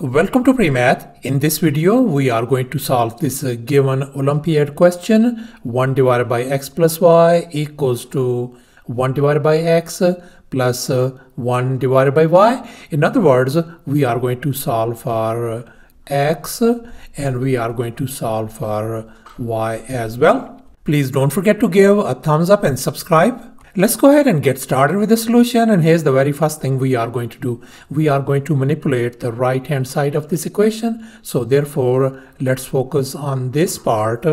Welcome to PreMath. In this video, we are going to solve this uh, given Olympiad question 1 divided by x plus y equals to 1 divided by x uh, 1 divided by y. In other words, we are going to solve for uh, x and we are going to solve for y as well. Please don't forget to give a thumbs up and subscribe. Let's go ahead and get started with the solution. And here's the very first thing we are going to do. We are going to manipulate the right hand side of this equation. So therefore, let's focus on this part.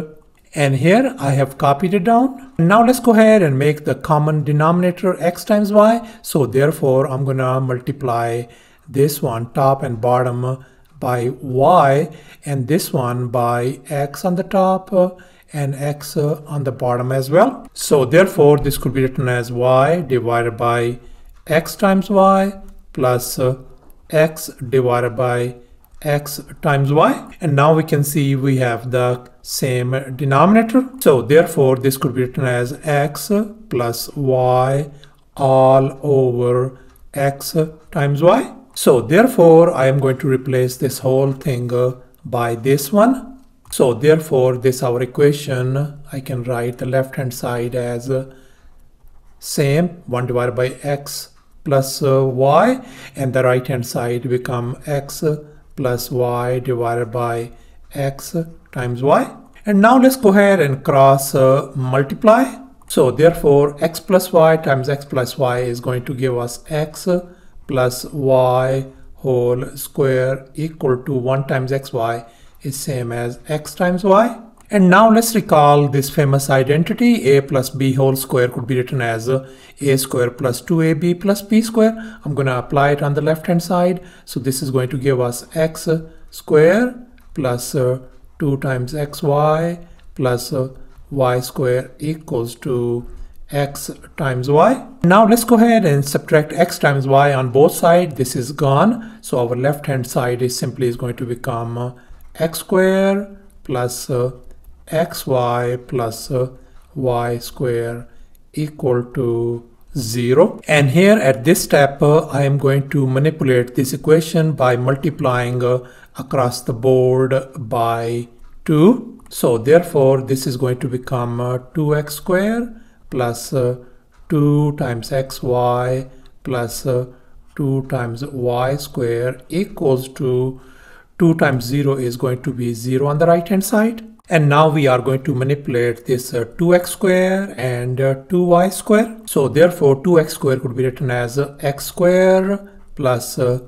And here I have copied it down. Now let's go ahead and make the common denominator x times y. So therefore, I'm going to multiply this one top and bottom by y and this one by x on the top and x uh, on the bottom as well. So therefore this could be written as y divided by x times y plus uh, x divided by x times y. And now we can see we have the same denominator. So therefore this could be written as x plus y all over x times y so therefore i am going to replace this whole thing uh, by this one so therefore this our equation, I can write the left hand side as uh, same 1 divided by x plus uh, y and the right hand side become x plus y divided by x times y. And now let's go ahead and cross uh, multiply. So therefore x plus y times x plus y is going to give us x plus y whole square equal to 1 times xy is same as x times y. And now let's recall this famous identity a plus b whole square could be written as a square plus 2ab plus b square. I'm going to apply it on the left hand side. So this is going to give us x square uh, 2 times xy plus uh, y square equals to x times y. Now let's go ahead and subtract x times y on both sides. This is gone. So our left hand side is simply is going to become uh, x square plus uh, xy plus uh, y square equal to 0 and here at this step uh, I am going to manipulate this equation by multiplying uh, across the board by 2 so therefore this is going to become 2x uh, square plus, uh, 2 times xy plus 2 times y square equals to 2 times 0 is going to be 0 on the right hand side. And now we are going to manipulate this uh, 2x square and uh, 2y square. So therefore 2x square could be written as uh, x square plus uh,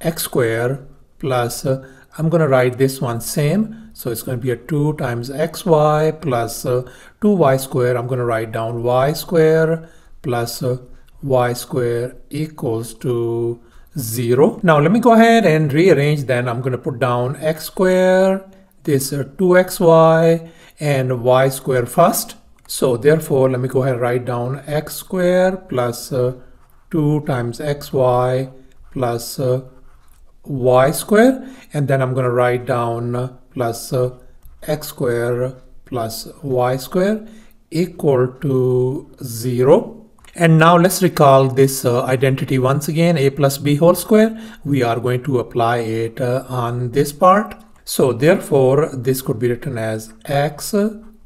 x square plus, uh, I'm going to write this one same. So it's going to be a 2 times xy plus 2y uh, square. I'm going to write down y square plus y square equals to 0. Now let me go ahead and rearrange then I'm going to put down x square, this uh, 2xy and y square first. So therefore let me go ahead and write down x square plus uh, 2 times xy plus uh, y square and then I'm going to write down uh, plus uh, x square plus y square equal to 0 and now let's recall this uh, identity once again, a plus b whole square. We are going to apply it uh, on this part. So therefore, this could be written as x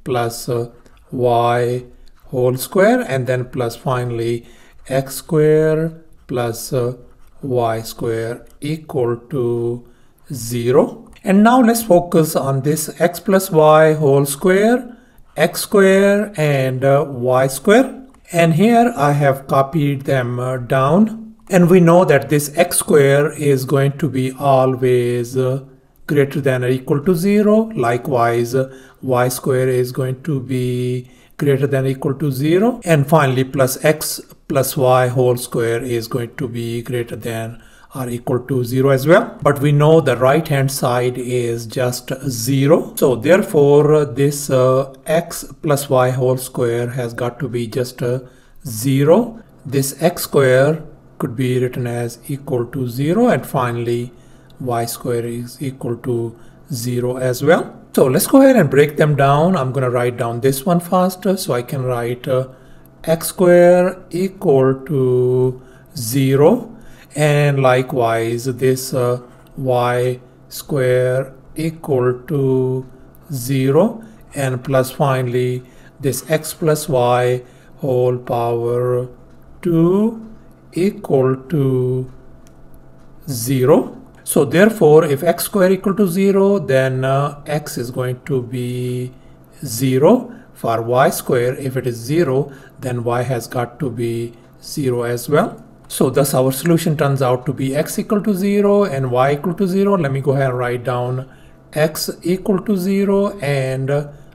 plus uh, y whole square and then plus finally x square plus uh, y square equal to 0. And now let's focus on this x plus y whole square, x square and uh, y square. And here I have copied them uh, down. And we know that this x square is going to be always uh, greater than or equal to 0. Likewise, uh, y square is going to be greater than or equal to 0. And finally, plus x plus y whole square is going to be greater than are equal to 0 as well. But we know the right hand side is just 0. So therefore this uh, x plus y whole square has got to be just uh, 0. This x square could be written as equal to 0 and finally y square is equal to 0 as well. So let's go ahead and break them down. I'm going to write down this one first. So I can write uh, x square equal to 0 and likewise this uh, y square equal to 0 and plus finally this x plus y whole power 2 equal to 0 so therefore if x square equal to 0 then uh, x is going to be 0 for y square if it is 0 then y has got to be 0 as well so thus our solution turns out to be x equal to 0 and y equal to 0 let me go ahead and write down x equal to 0 and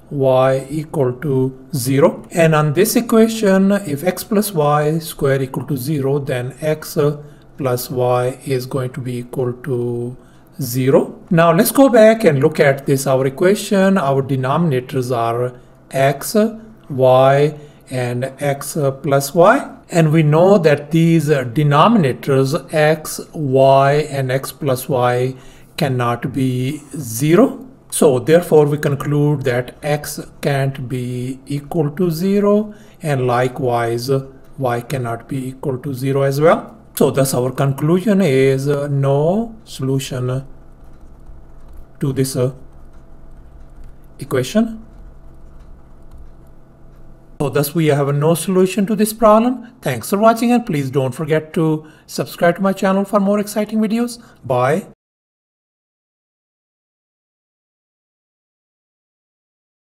y equal to 0 and on this equation if x plus y square equal to 0 then x plus y is going to be equal to 0 now let's go back and look at this our equation. Our denominators are x y and x plus y and we know that these denominators x y and x plus y cannot be 0 so therefore we conclude that x can't be equal to 0 and likewise y cannot be equal to 0 as well. So thus our conclusion is uh, no solution to this uh, equation. So thus we have no solution to this problem. Thanks for watching and please don't forget to subscribe to my channel for more exciting videos. Bye.